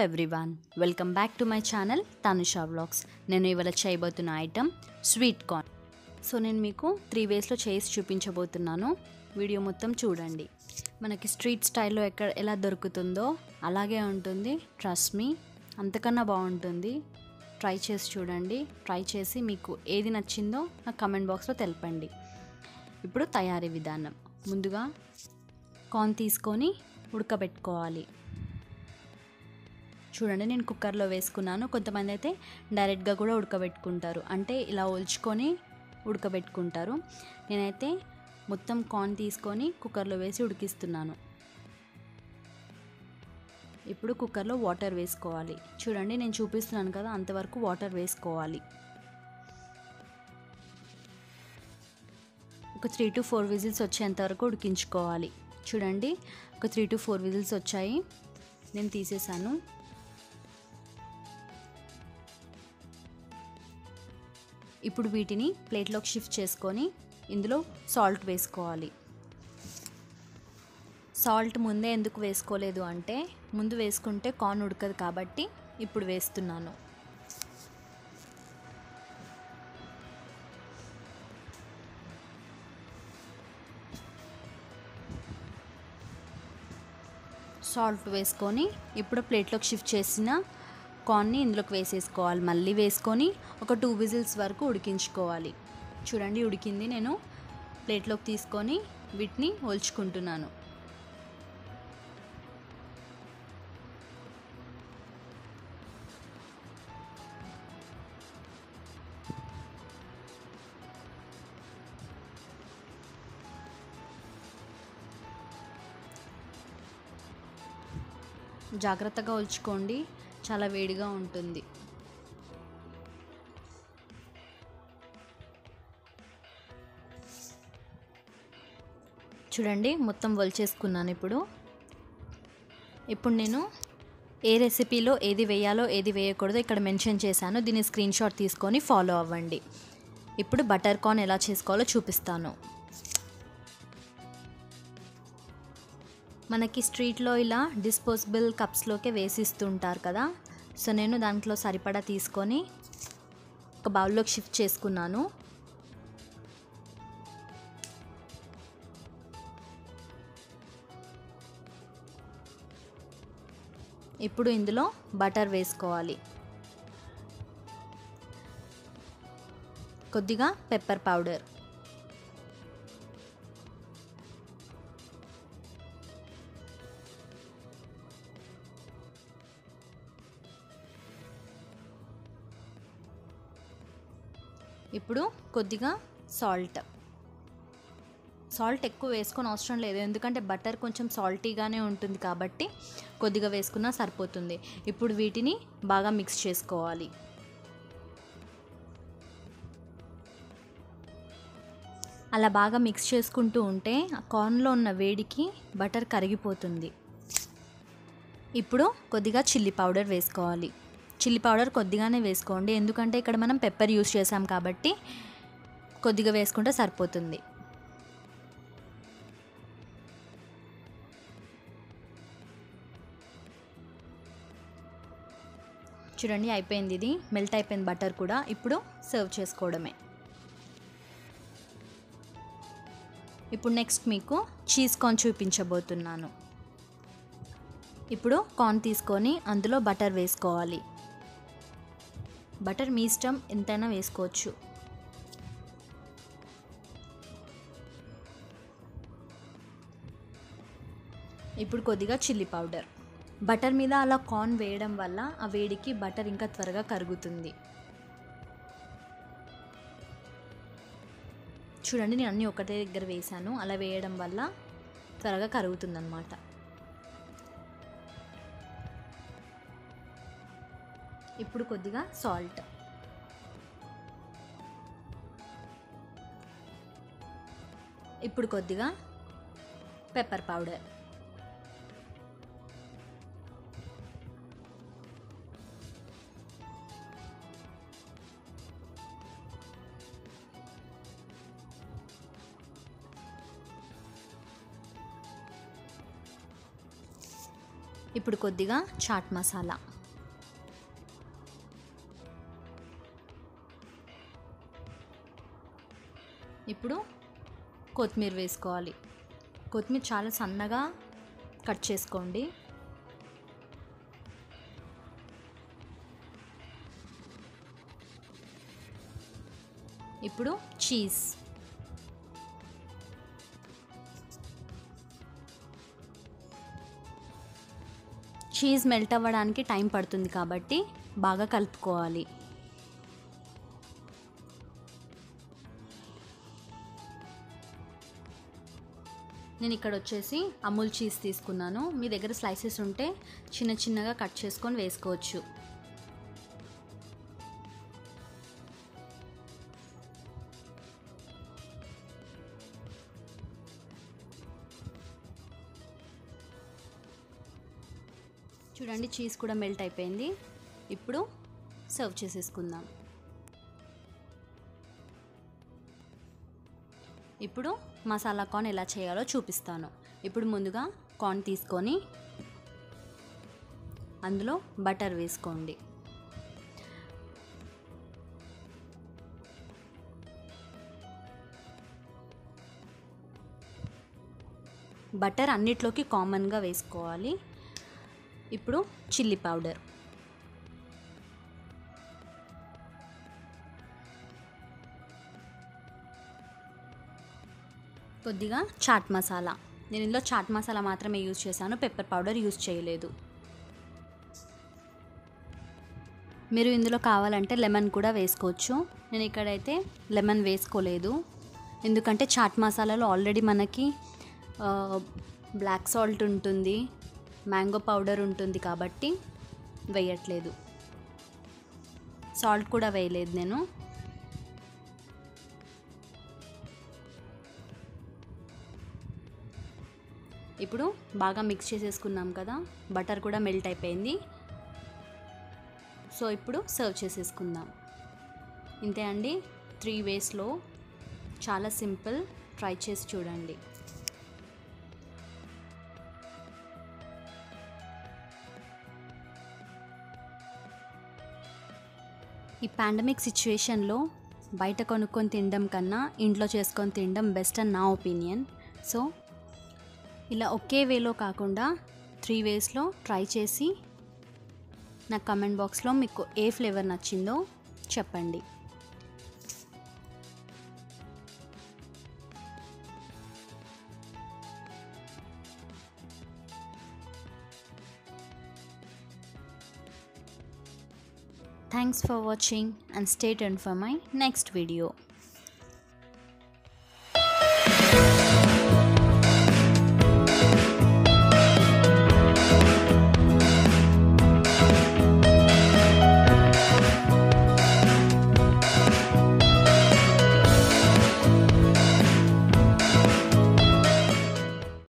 Everyone welcome back to my channel Tanusha vlogs నేను ఇవాళ చేయబోతున్న ఐటమ్ స్వీట్ కార్న్ సో నేను మీకు త్రీ వేస్లో చేసి చూపించబోతున్నాను. వీడియో మొత్తం చూడండి. మనకి స్ట్రీట్ స్టైల్లో ఎక్కడ ఎలా దొరుకుతుందో అలాగే ఉంటుంది. ట్రస్ట్ మీ అంతకన్నా బాగుంటుంది. ట్రై చేసి చూడండి. ట్రై చేసి మీకు ఏది నచ్చిందో నాకు కమెంట్ బాక్స్లో తెలపండి. ఇప్పుడు తయారీ విధానం. ముందుగా కార్న్ తీసుకొని ఉడకబెట్టుకోవాలి. చూడండి నేను కుక్కర్లో వేసుకున్నాను. కొంతమంది అయితే డైరెక్ట్గా కూడా ఉడకబెట్టుకుంటారు. అంటే ఇలా ఒల్చుకొని ఉడకబెట్టుకుంటారు. నేనైతే మొత్తం కార్న్ తీసుకొని కుక్కర్లో వేసి ఉడికిస్తున్నాను. ఇప్పుడు కుక్కర్లో వాటర్ వేసుకోవాలి. చూడండి నేను చూపిస్తున్నాను కదా అంతవరకు వాటర్ వేసుకోవాలి. ఒక త్రీ టు ఫోర్ విజిల్స్ వచ్చేంత వరకు ఉడికించుకోవాలి. చూడండి ఒక త్రీ టు ఫోర్ విజిల్స్ వచ్చాయి. నేను తీసేసాను. ఇప్పుడు వీటిని ప్లేట్లోకి షిఫ్ట్ చేసుకొని ఇందులో సాల్ట్ వేసుకోవాలి. సాల్ట్ ముందే ఎందుకు వేసుకోలేదు అంటే ముందు వేసుకుంటే కార్న్ ఉడకదు కాబట్టి ఇప్పుడు వేస్తున్నాను. సాల్ట్ వేసుకొని ఇప్పుడు ప్లేట్లోకి షిఫ్ట్ చేసిన కార్న్ని ఇందులోకి వేసేసుకోవాలి. మళ్ళీ వేసుకొని ఒక టూ విజిల్స్ వరకు ఉడికించుకోవాలి. చూడండి ఉడికింది. నేను ప్లేట్లోకి తీసుకొని వీటిని ఒల్చుకుంటున్నాను. జాగ్రత్తగా ఒలుచుకోండి. చాలా వేడిగా ఉంటుంది. చూడండి మొత్తం వలిచేసుకున్నాను ఇప్పుడు. ఇప్పుడు నేను ఏ రెసిపీలో ఏది వేయాలో ఏది వేయకూడదో ఇక్కడ మెన్షన్ చేశాను. దీన్ని స్క్రీన్షాట్ తీసుకొని ఫాలో అవ్వండి. ఇప్పుడు బటర్ కార్న్ ఎలా చేసుకోవాలో చూపిస్తాను. మనకి స్ట్రీట్లో ఇలా డిస్పోజబుల్ కప్స్లోకి వేసిస్తుంటారు కదా. సో నేను దాంట్లో సరిపడా తీసుకొని ఒక బౌల్లోకి షిఫ్ట్ చేసుకున్నాను. ఇప్పుడు ఇందులో బటర్ వేసుకోవాలి. కొద్దిగా పెప్పర్ పౌడర్. ఇప్పుడు కొద్దిగా సాల్ట్. సాల్ట్ ఎక్కువ వేసుకొని అవసరం లేదు. ఎందుకంటే బటర్ కొంచెం సాల్టీగానే ఉంటుంది కాబట్టి కొద్దిగా వేసుకున్నా సరిపోతుంది. ఇప్పుడు వీటిని బాగా మిక్స్ చేసుకోవాలి. అలా బాగా మిక్స్ చేసుకుంటూ ఉంటే ఆ కార్న్లో ఉన్న వేడికి బటర్ కరిగిపోతుంది. ఇప్పుడు కొద్దిగా చిల్లీ పౌడర్ వేసుకోవాలి. చిల్లీ పౌడర్ కొద్దిగానే వేసుకోండి. ఎందుకంటే ఇక్కడ మనం పెప్పర్ యూస్ చేసాం కాబట్టి కొద్దిగా వేసుకుంటే సరిపోతుంది. చూడండి అయిపోయింది ఇది. మెల్ట్ అయిపోయింది బటర్ కూడా. ఇప్పుడు సర్వ్ చేసుకోవడమే. ఇప్పుడు నెక్స్ట్ మీకు చీజ్ కార్న్ చూపించబోతున్నాను. ఇప్పుడు కార్న్ తీసుకొని అందులో బటర్ వేసుకోవాలి. బటర్ మీ ఇష్టం ఎంతైనా వేసుకోవచ్చు. ఇప్పుడు కొద్దిగా చిల్లీ పౌడర్. బటర్ మీద అలా కార్న్ వేయడం వల్ల ఆ వేడికి బటర్ ఇంకా త్వరగా కరుగుతుంది. చూడండి నేను అన్నీ ఒకటే దగ్గర వేసాను అలా వేయడం వల్ల త్వరగా కరుగుతుందన్నమాట. ఇప్పుడు కొద్దిగా సాల్ట్. ఇప్పుడు కొద్దిగా పెప్పర్ పౌడర్. ఇప్పుడు కొద్దిగా చాట్ మసాలా. ఇప్పుడు కొత్తిమీర వేసుకోవాలి. కొత్తిమీర చాలా సన్నగా కట్ చేసుకోండి. ఇప్పుడు చీజ్. చీజ్ మెల్ట్ అవ్వడానికి టైం పడుతుంది కాబట్టి బాగా కలుపుకోవాలి. నేను ఇక్కడ వచ్చేసి అమూల్ చీజ్ తీసుకున్నాను. మీ దగ్గర స్లైసెస్ ఉంటే చిన్న చిన్నగా కట్ చేసుకొని వేసుకోవచ్చు. చూడండి చీజ్ కూడా మెల్ట్ అయిపోయింది. ఇప్పుడు సర్వ్ చేసేసుకుందాం. ఇప్పుడు మసాలా కార్న్ ఎలా చేయాలో చూపిస్తాను. ఇప్పుడు ముందుగా కార్న్ తీసుకొని అందులో బటర్ వేసుకోండి. బటర్ అన్నిట్లోకి కామన్గా వేసుకోవాలి. ఇప్పుడు చిల్లీ పౌడర్ కొద్దిగా చాట్ మసాలా. నేను ఇందులో చాట్ మసాలా మాత్రమే యూజ్ చేశాను. పెప్పర్ పౌడర్ యూజ్ చేయలేదు. మీరు ఇందులో కావాలంటే లెమన్ కూడా వేసుకోవచ్చు. నేను ఇక్కడైతే లెమన్ వేసుకోలేదు. ఎందుకంటే చాట్ మసాలాలో ఆల్రెడీ మనకి బ్లాక్ సాల్ట్ ఉంటుంది మ్యాంగో పౌడర్ ఉంటుంది కాబట్టి వేయట్లేదు. సాల్ట్ కూడా వేయలేదు నేను. ఇప్పుడు బాగా మిక్స్ చేసేసుకున్నాం కదా బటర్ కూడా మెల్ట్ అయిపోయింది. సో ఇప్పుడు సర్వ్ చేసేసుకుందాం. ఇంతే అండి త్రీ వేస్లో చాలా సింపుల్ ట్రై చేసి చూడండి. ఈ పాండమిక్ సిచ్యువేషన్లో బయట కొనుక్కొని తినడం కన్నా ఇంట్లో చేసుకొని తినడం బెస్ట్ అని నా ఒపీనియన్ సో ఇలా ఒకే వేలో కాకుండా త్రీ వేస్లో ట్రై చేసి నా కమెంట్ బాక్స్లో మీకు ఏ ఫ్లేవర్ నచ్చిందో చెప్పండి Thanks for watching and stay tuned for my next video.